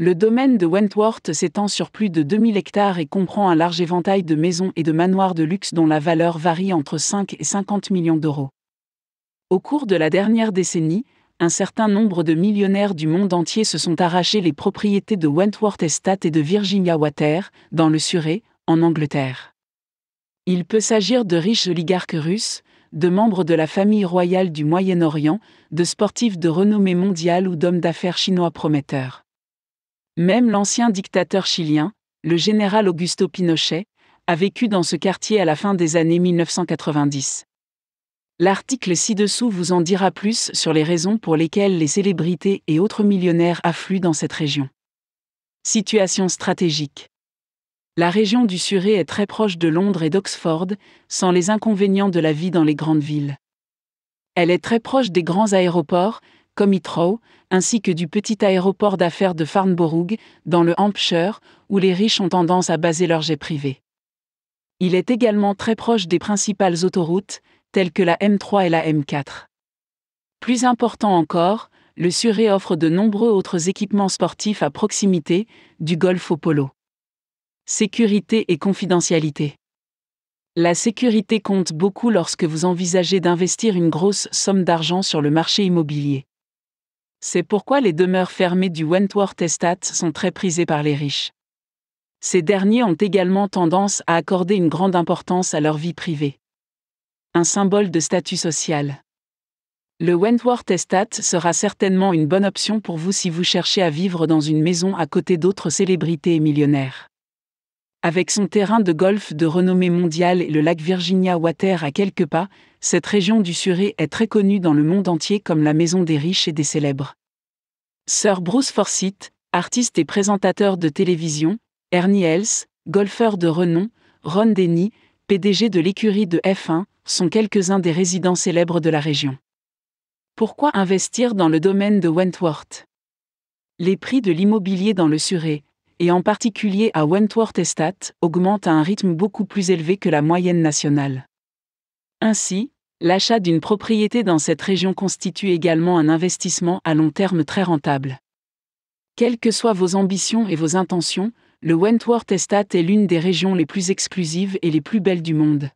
Le domaine de Wentworth s'étend sur plus de 2000 hectares et comprend un large éventail de maisons et de manoirs de luxe dont la valeur varie entre 5 et 50 millions d'euros. Au cours de la dernière décennie, un certain nombre de millionnaires du monde entier se sont arrachés les propriétés de Wentworth Estate et de Virginia Water, dans le Surrey, en Angleterre. Il peut s'agir de riches oligarques russes, de membres de la famille royale du Moyen-Orient, de sportifs de renommée mondiale ou d'hommes d'affaires chinois prometteurs. Même l'ancien dictateur chilien, le général Augusto Pinochet, a vécu dans ce quartier à la fin des années 1990. L'article ci-dessous vous en dira plus sur les raisons pour lesquelles les célébrités et autres millionnaires affluent dans cette région. Situation stratégique. La région du Surrey est très proche de Londres et d'Oxford, sans les inconvénients de la vie dans les grandes villes. Elle est très proche des grands aéroports, comme Heathrow, ainsi que du petit aéroport d'affaires de Farnborough, dans le Hampshire, où les riches ont tendance à baser leurs jets privés. Il est également très proche des principales autoroutes, telles que la M3 et la M4. Plus important encore, le Surrey offre de nombreux autres équipements sportifs à proximité, du golf au polo. Sécurité et confidentialité. La sécurité compte beaucoup lorsque vous envisagez d'investir une grosse somme d'argent sur le marché immobilier. C'est pourquoi les demeures fermées du Wentworth Estate sont très prisées par les riches. Ces derniers ont également tendance à accorder une grande importance à leur vie privée. Un symbole de statut social. Le Wentworth Estate sera certainement une bonne option pour vous si vous cherchez à vivre dans une maison à côté d'autres célébrités et millionnaires. Avec son terrain de golf de renommée mondiale et le lac Virginia Water à quelques pas, cette région du Surrey est très connue dans le monde entier comme la maison des riches et des célèbres. Sir Bruce Forsyth, artiste et présentateur de télévision, Ernie Els, golfeur de renom, Ron Denny, PDG de l'écurie de F1, sont quelques-uns des résidents célèbres de la région. Pourquoi investir dans le domaine de Wentworth? Les prix de l'immobilier dans le Surrey, et en particulier à Wentworth Estate, augmentent à un rythme beaucoup plus élevé que la moyenne nationale. Ainsi, l'achat d'une propriété dans cette région constitue également un investissement à long terme très rentable. Quelles que soient vos ambitions et vos intentions, le Wentworth Estate est l'une des régions les plus exclusives et les plus belles du monde.